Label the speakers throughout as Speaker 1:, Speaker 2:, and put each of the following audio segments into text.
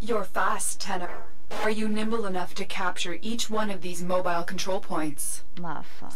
Speaker 1: You're fast, Tenno. Are you nimble enough to capture each one of these mobile control points?
Speaker 2: 麻煩。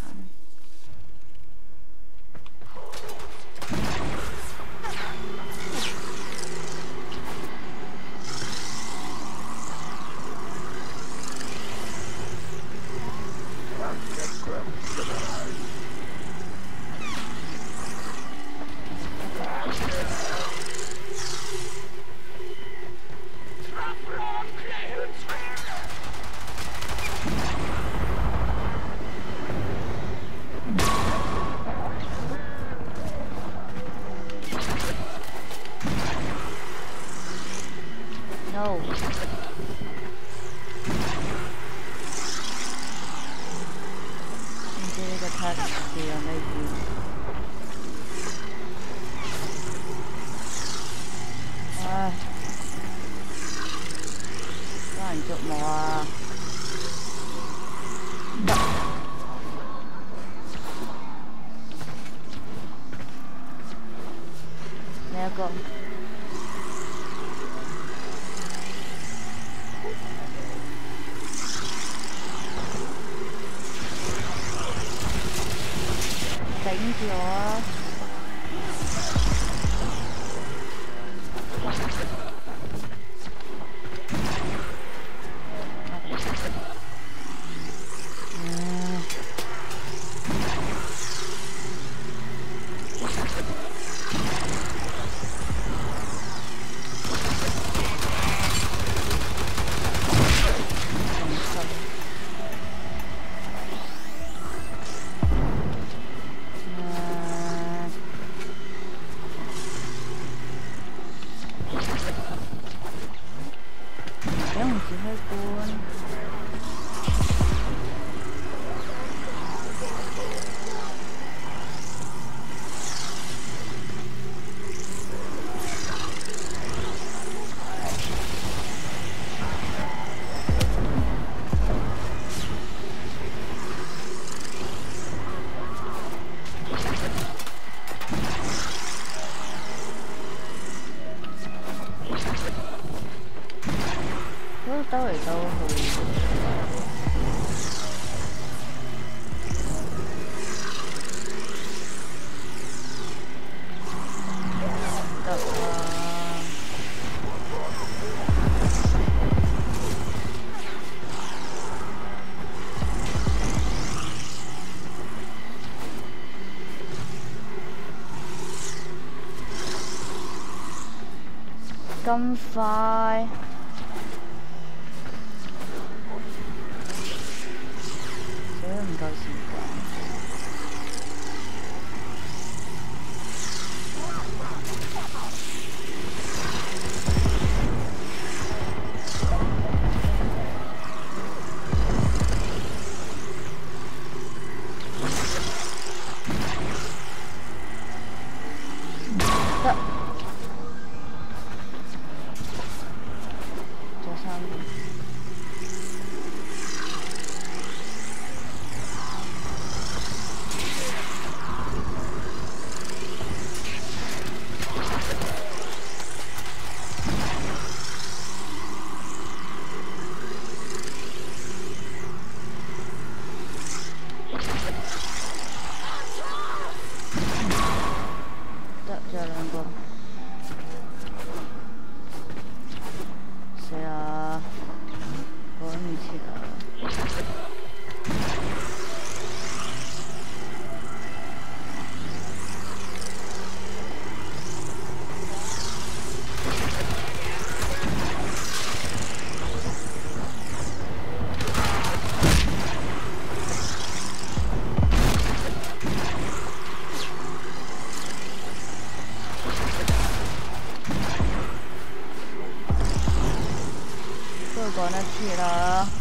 Speaker 2: thì ở trộm màu đậm con 咁快？ 都趕得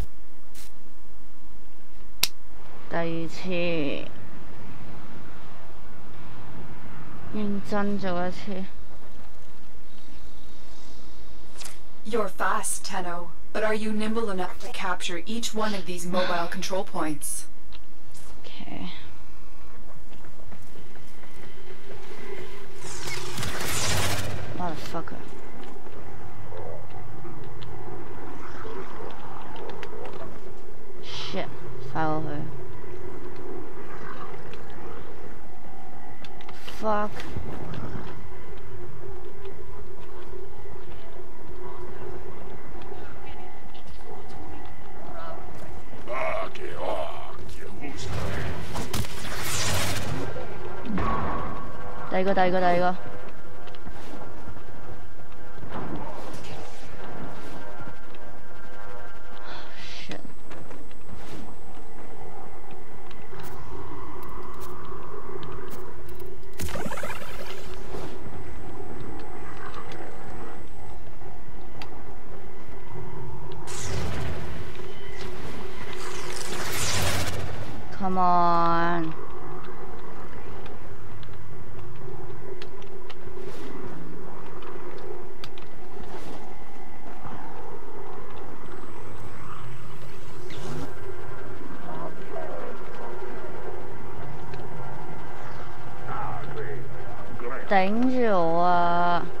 Speaker 2: 第二次認真做一次。
Speaker 1: You're fast, Tenno, but are you nimble enough to capture each one of these mobile control points?
Speaker 2: Okay. Motherfucker. Shit. 快過 Fuck.
Speaker 3: Ah, che occhio, gusto.
Speaker 2: 第二個，第二個，第二個。 Come on. 住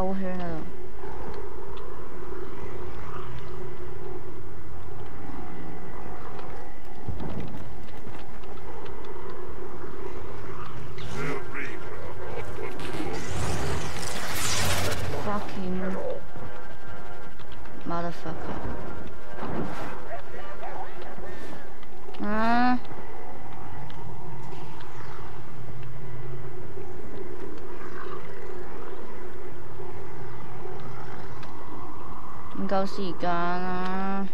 Speaker 2: over here now. Motherfucker. Ah. 时间啊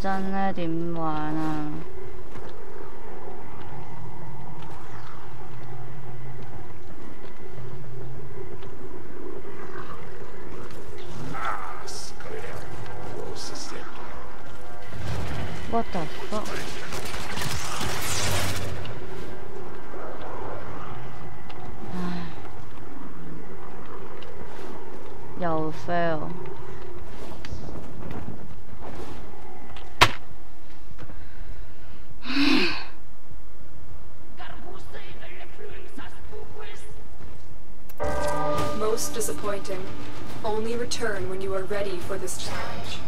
Speaker 2: 真咧點玩啊？What the fuck？唉，又 fail。
Speaker 1: Most disappointing. Only return when you are ready for this challenge.